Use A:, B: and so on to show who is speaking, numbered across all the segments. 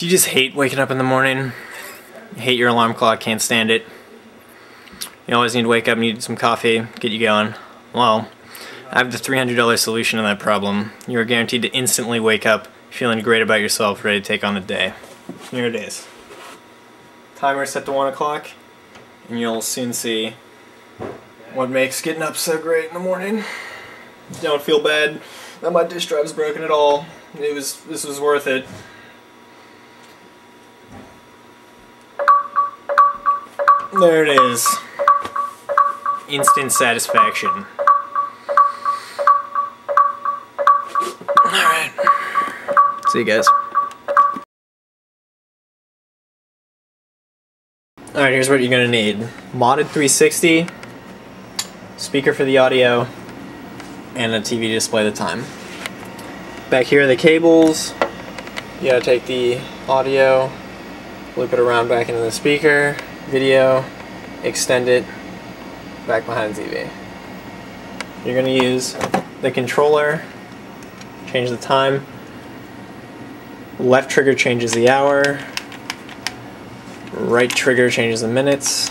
A: Do you just hate waking up in the morning? Hate your alarm clock, can't stand it. You always need to wake up, need some coffee, get you going. Well, I have the $300 solution to that problem. You are guaranteed to instantly wake up feeling great about yourself, ready to take on the day. Here it is. Timer set to 1 o'clock, and you'll soon see what makes getting up so great in the morning. Don't feel bad that my disk drive's broken at all. It was this was worth it. There it is. Instant satisfaction. Alright. See you guys. Alright, here's what you're gonna need. Modded 360, speaker for the audio, and a TV to display the time. Back here are the cables. You gotta take the audio, loop it around back into the speaker, video, extend it back behind TV. You're gonna use the controller, change the time, left trigger changes the hour, right trigger changes the minutes,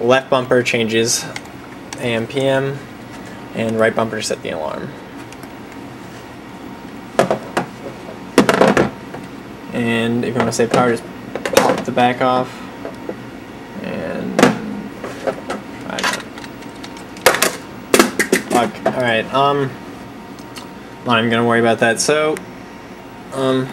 A: left bumper changes AM PM, and right bumper to set the alarm. And if you want to say power, just pop the back off. And fuck. All right. Um, I'm not even gonna worry about that. So, um.